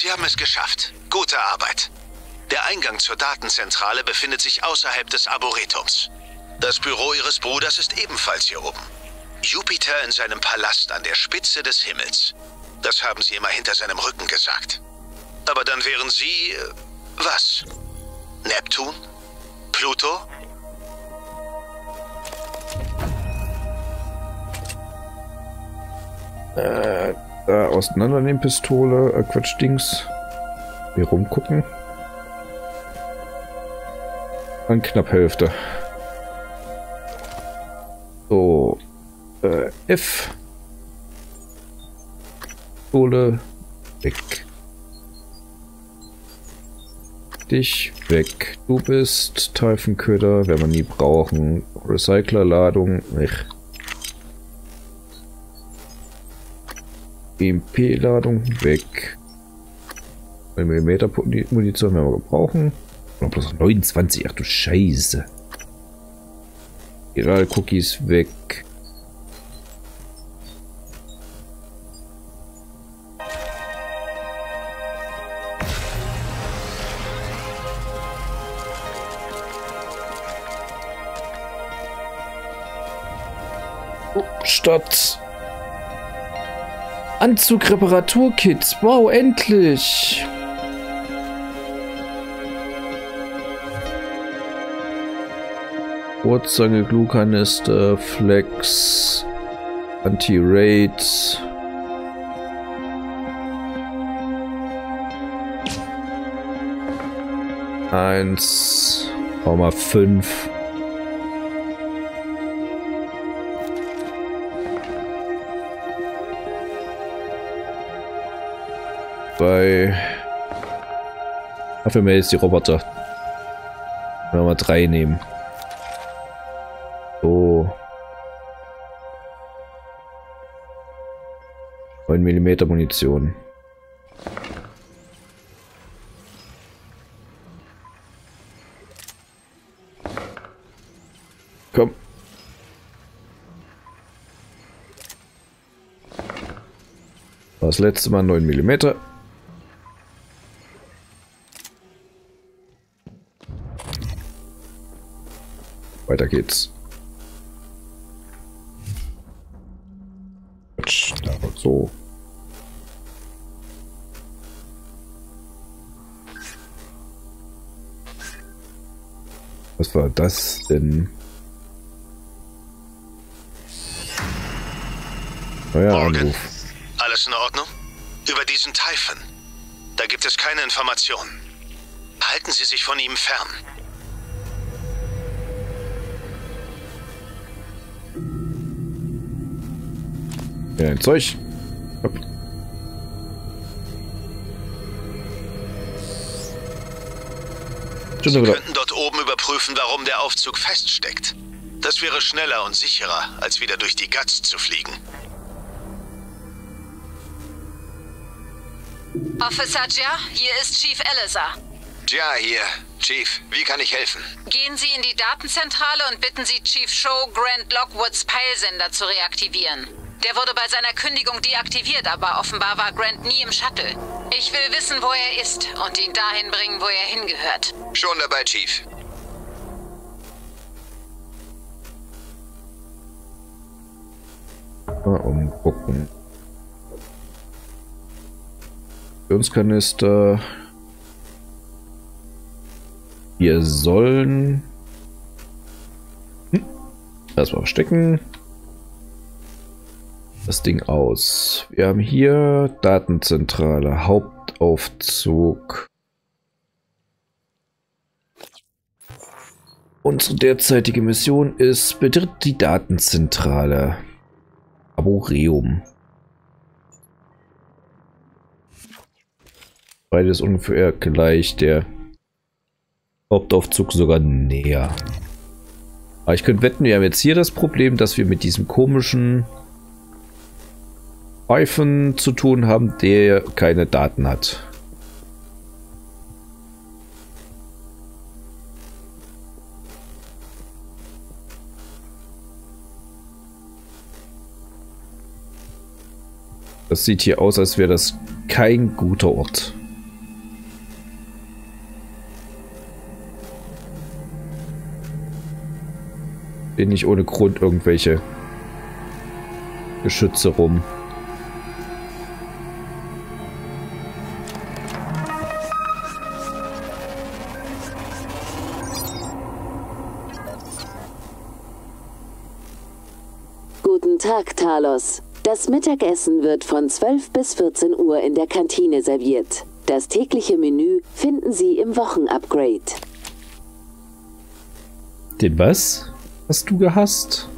Sie haben es geschafft. Gute Arbeit. Der Eingang zur Datenzentrale befindet sich außerhalb des Arboretums. Das Büro Ihres Bruders ist ebenfalls hier oben. Jupiter in seinem Palast an der Spitze des Himmels. Das haben Sie immer hinter seinem Rücken gesagt. Aber dann wären Sie... Äh, was? Neptun? Pluto? Äh, da auseinandernehmen Pistole, äh, Quatsch. Hier rumgucken. Dann knapp Hälfte. So. Äh, F. Pistole weg. Dich weg. Du bist Teufenköder, werden wir nie brauchen. Recyclerladung weg. EMP-Ladung weg. 1 mm Munition werden wir brauchen. Noch bloß 29, ach du Scheiße. Viral-Cookies weg. Oh, Stadt. Anzug-Reparaturkits. Wow, endlich. Wurzzange, Glukanister, Flex, Anti-Raid. Eins, mal fünf. Bei Dafür mehr ist die Roboter. Wenn wir mal drei nehmen. So. 9 mm Munition. Komm. Das letzte Mal 9 mm. Weiter geht's. So. Was war das denn? Neuer Morgen. Alles in Ordnung? Über diesen Typhon. Da gibt es keine Informationen. Halten Sie sich von ihm fern. Ja, ein Zeug. Hopp. Sie könnten dort oben überprüfen, warum der Aufzug feststeckt. Das wäre schneller und sicherer, als wieder durch die Guts zu fliegen. Officer Jia, hier ist Chief Elisa. Jia hier. Chief, wie kann ich helfen? Gehen Sie in die Datenzentrale und bitten Sie Chief Show Grant Lockwoods Peilsender zu reaktivieren. Der wurde bei seiner Kündigung deaktiviert, aber offenbar war Grant nie im Shuttle. Ich will wissen, wo er ist und ihn dahin bringen, wo er hingehört. Schon dabei, Chief. Mal umgucken. Funktionskanister. Wir sollen hm. erstmal verstecken das Ding aus. Wir haben hier Datenzentrale, Hauptaufzug. Unsere derzeitige Mission ist, betritt die Datenzentrale. Arboreum. Beides ungefähr gleich, der Hauptaufzug sogar näher. Aber ich könnte wetten, wir haben jetzt hier das Problem, dass wir mit diesem komischen iPhone zu tun haben, der keine Daten hat. Das sieht hier aus, als wäre das kein guter Ort. Bin nicht ohne Grund irgendwelche Geschütze rum. Tag, Talos. Das Mittagessen wird von 12 bis 14 Uhr in der Kantine serviert. Das tägliche Menü finden Sie im Wochenupgrade. Den was? Hast du gehasst?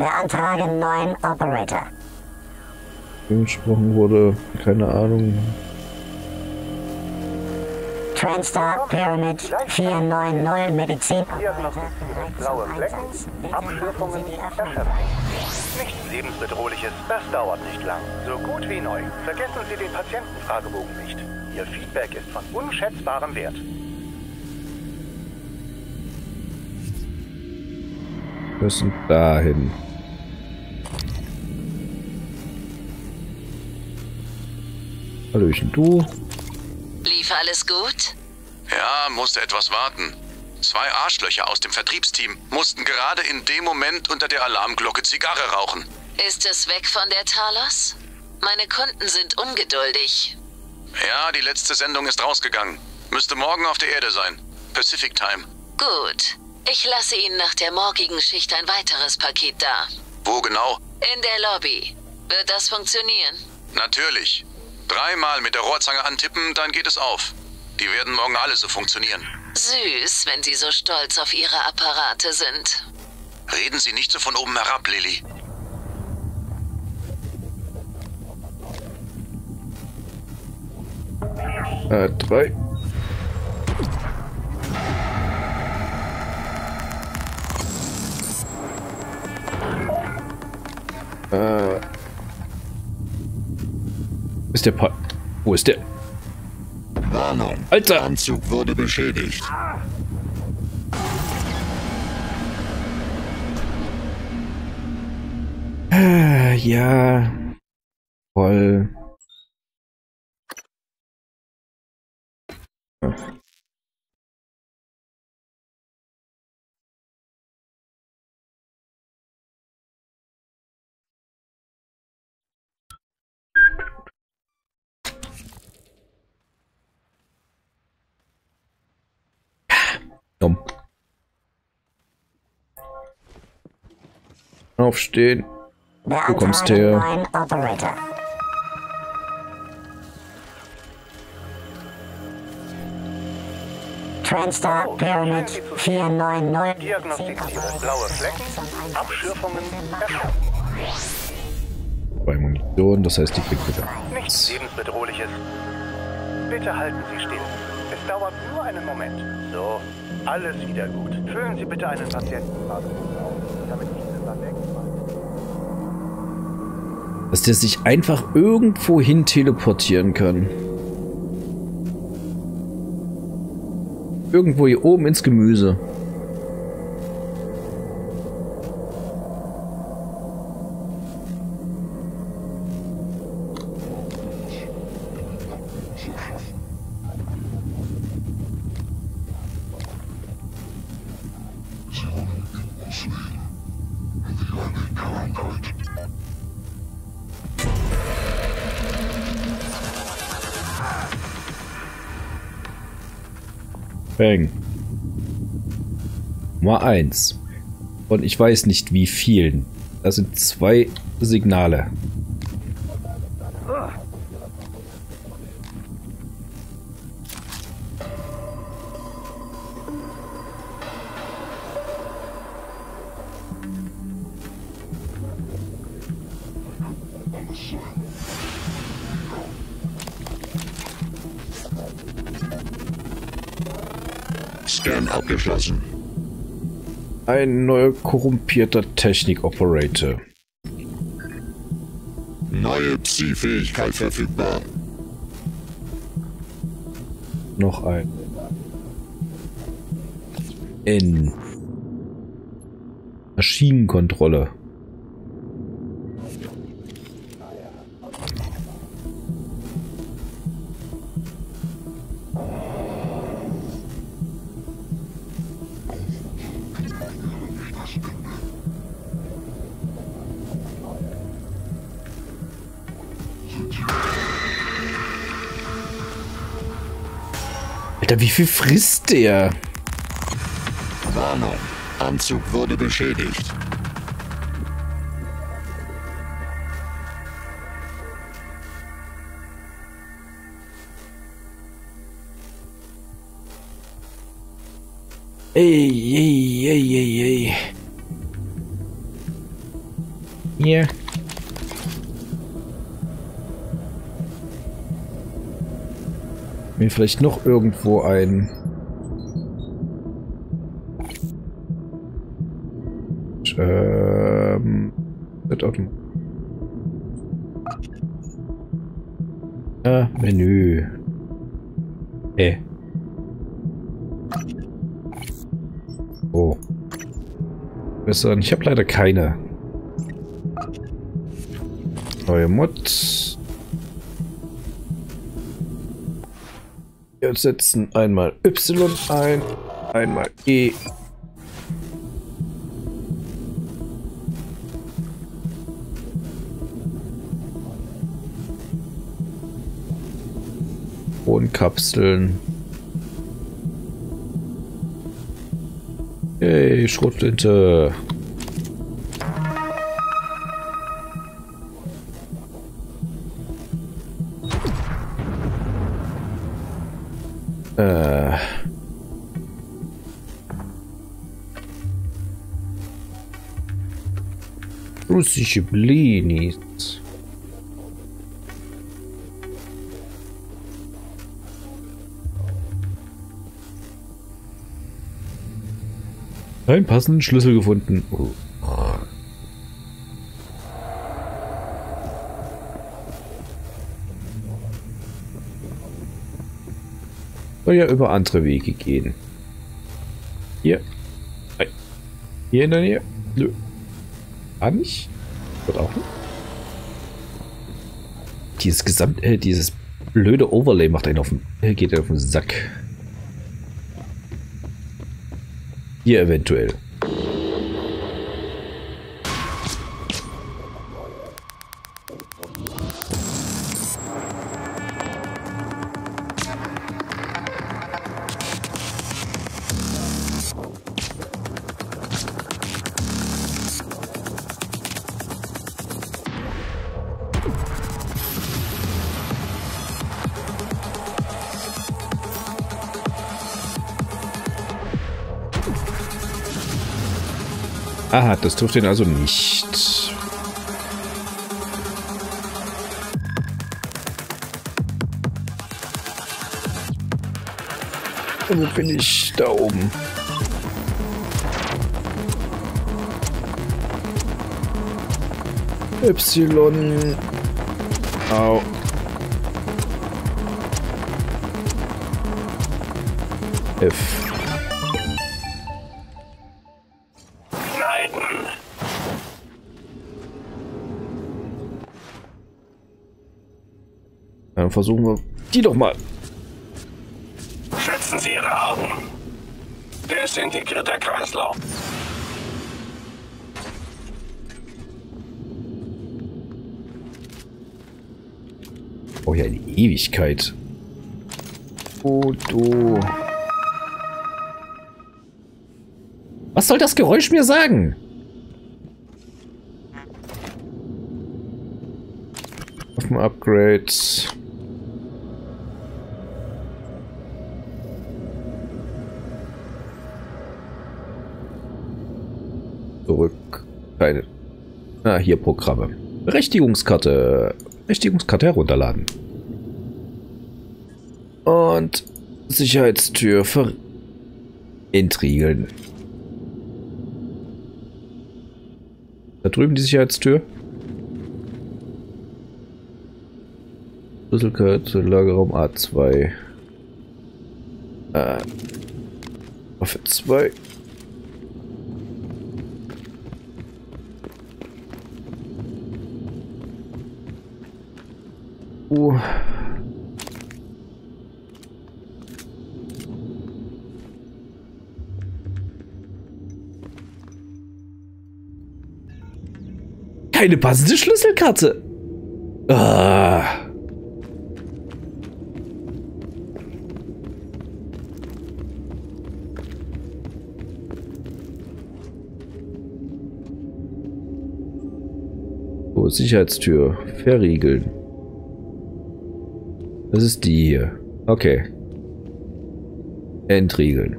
Beantragen neuen Operator. Gesprochen wurde, keine Ahnung. Transstar Pyramid 490 Medizin. Blaue Flecken, Abschürfungen, Erschöpfung. Nichts lebensbedrohliches, das dauert nicht lang. So gut wie neu. Vergessen Sie den Patientenfragebogen nicht. Ihr Feedback ist von unschätzbarem Wert. Wir müssen dahin. Hallöchen, du. Lief alles gut? Ja, musste etwas warten. Zwei Arschlöcher aus dem Vertriebsteam mussten gerade in dem Moment unter der Alarmglocke Zigarre rauchen. Ist es weg von der Talos? Meine Kunden sind ungeduldig. Ja, die letzte Sendung ist rausgegangen. Müsste morgen auf der Erde sein. Pacific Time. Gut. Ich lasse Ihnen nach der morgigen Schicht ein weiteres Paket da. Wo genau? In der Lobby. Wird das funktionieren? Natürlich. Dreimal mit der Rohrzange antippen, dann geht es auf. Die werden morgen alle so funktionieren. Süß, wenn Sie so stolz auf Ihre Apparate sind. Reden Sie nicht so von oben herab, Lilly. Äh, drei. Äh. Ist der pa Wo ist der? Warnung. Alter! Der Anzug wurde beschädigt. Äh, ja. Voll. Dumm. Aufstehen. Du kommst her. Transstar Pyramid 490 Diagnostiziert. Blaue Flecken, Abschürfungen. Bei Munition, das heißt, die kriegt wieder. Nichts lebensbedrohliches. Bitte halten Sie still. Es dauert nur einen Moment. So, alles wieder gut. Füllen Sie bitte einen Patientenfragebogen aus, damit ich das weg Dass der sich einfach irgendwo hin teleportieren kann. Irgendwo hier oben ins Gemüse. Bang. Nummer 1. Und ich weiß nicht wie vielen. Das sind zwei Signale. Scan abgeschlossen. Ein neuer korrumpierter Technik-Operator. Neue Psi-Fähigkeit verfügbar. Noch ein. in Maschinenkontrolle. Alter, wie viel frisst der? Warnung. Anzug wurde beschädigt. Ey, ey, ey, ey, ey. Hier. Mir vielleicht noch irgendwo ein. Ähm. Ah, Menü. Äh. Oh. Besser. Ich habe leider keine. Neue Mod. Setzen einmal Y ein, einmal E. Bodenkapseln. Hey, Schrotflinte. Russische Blinis. Einen passenden Schlüssel gefunden. Oh. Soll ja über andere Wege gehen. Hier. Hier in der Nähe. Nö. Gar nicht. Wird auch nicht. Dieses Gesamt, äh, dieses blöde Overlay macht einen auf den, äh, geht einen auf den Sack. Hier eventuell. Aha, das trifft ihn also nicht. Wo bin ich? Da oben. Y. Au. F. Dann versuchen wir die doch mal. Schützen Sie Ihre Augen. Desintegrierter Kreislauf. Oh ja, eine Ewigkeit. Oh, du. Was soll das Geräusch mir sagen? Waffen-Upgrades. Ah, hier Programme. Berechtigungskarte. Berechtigungskarte herunterladen. Und Sicherheitstür ver entriegeln. Da drüben die Sicherheitstür. Schlüsselkarte, Lagerraum A2. Äh, Waffe 2. Uh. Keine passende Schlüsselkarte. Ah. Oh, Sicherheitstür. Verriegeln. Das ist die hier. Okay. Entriegeln.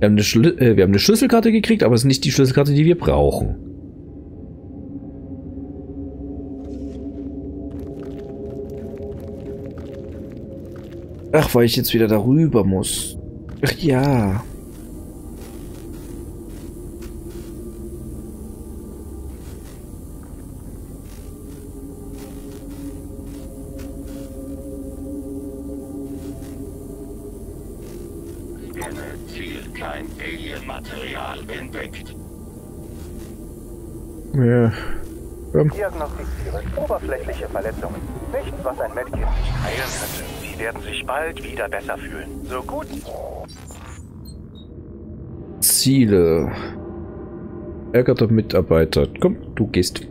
Wir haben, eine äh, wir haben eine Schlüsselkarte gekriegt, aber es ist nicht die Schlüsselkarte, die wir brauchen. Ach, weil ich jetzt wieder darüber muss. Ach ja. Ziel kein Alien-Material entdeckt. Ja. Diagnostizieren oberflächliche Verletzungen. Nichts, was ein Medkit nicht heilen könnte. Sie werden sich bald wieder besser fühlen. So gut. Ziele. Ärgerter Mitarbeiter. Komm, du gehst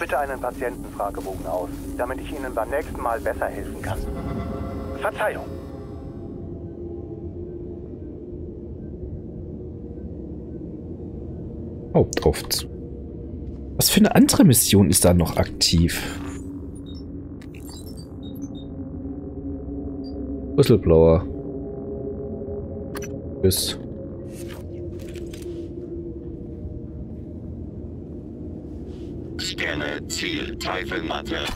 bitte einen Patientenfragebogen aus, damit ich Ihnen beim nächsten Mal besser helfen kann. Verzeihung. Hauptaufzug. Was für eine andere Mission ist da noch aktiv? Whistleblower. Tschüss. Ziel Teifelmatte.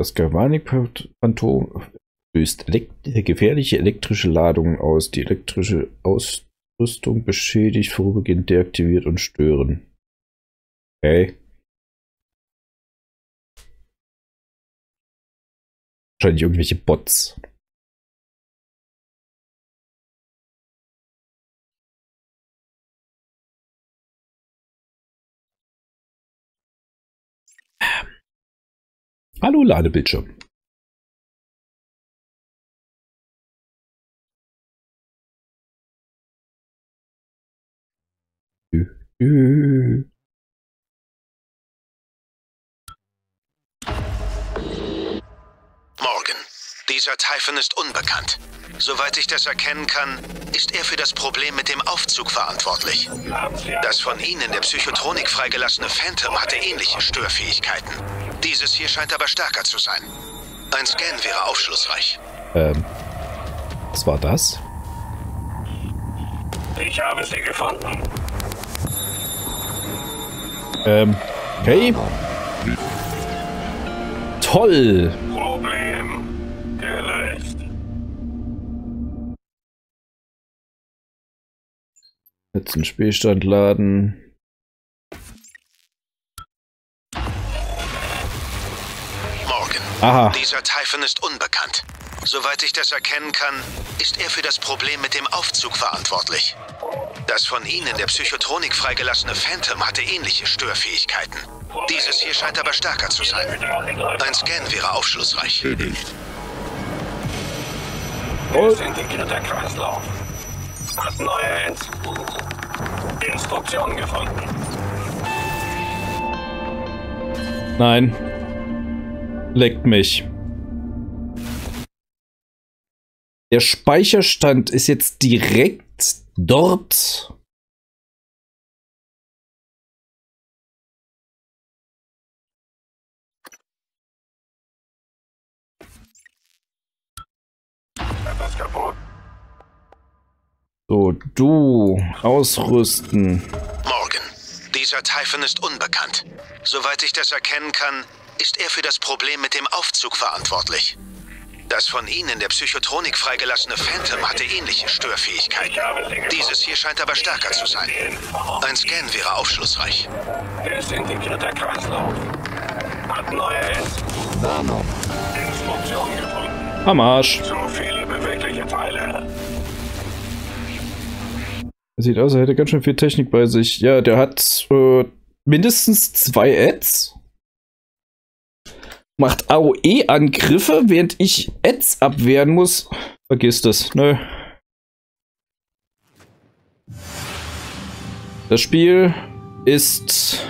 Das Galvanik-Phantom löst elekt gefährliche elektrische Ladungen aus. Die elektrische Ausrüstung beschädigt, vorübergehend deaktiviert und stören. Okay. Wahrscheinlich irgendwelche Bots. Hallo Ladebildschirm. Ü. Morgan. Dieser Typhon ist unbekannt. Soweit ich das erkennen kann, ist er für das Problem mit dem Aufzug verantwortlich. Das von Ihnen in der Psychotronik freigelassene Phantom hatte ähnliche Störfähigkeiten. Dieses hier scheint aber stärker zu sein. Ein Scan wäre aufschlussreich. Ähm. Was war das? Ich habe sie gefunden. Ähm. Okay. Toll. Problem gelöst. Jetzt einen Spielstand laden. Morgan. Aha. Dieser Typhon ist unbekannt. Soweit ich das erkennen kann, ist er für das Problem mit dem Aufzug verantwortlich. Das von Ihnen in der Psychotronik freigelassene Phantom hatte ähnliche Störfähigkeiten. Dieses hier scheint aber stärker zu sein. Ein Scan wäre aufschlussreich. Beschädigt. Integrierter Kreislauf. Hat neue Ins Instruktionen gefunden. Nein. Leckt mich. Der Speicherstand ist jetzt direkt dort. So, du ausrüsten. Morgan. Dieser Typhon ist unbekannt. Soweit ich das erkennen kann, ist er für das Problem mit dem Aufzug verantwortlich. Das von Ihnen in der Psychotronik freigelassene Phantom hatte ähnliche Störfähigkeiten. Dieses hier scheint aber stärker zu sein. Ein Scan wäre aufschlussreich. Desintegrierter Kreislauf. Hat neue Hits. Warnung. Instruktion gefunden. Am Arsch. Zu viele bewegliche Teile. Er sieht aus, er hätte ganz schön viel Technik bei sich. Ja, der hat äh, mindestens zwei Ads. Macht AOE-Angriffe, während ich Ads abwehren muss. Vergiss das, nö. Das Spiel ist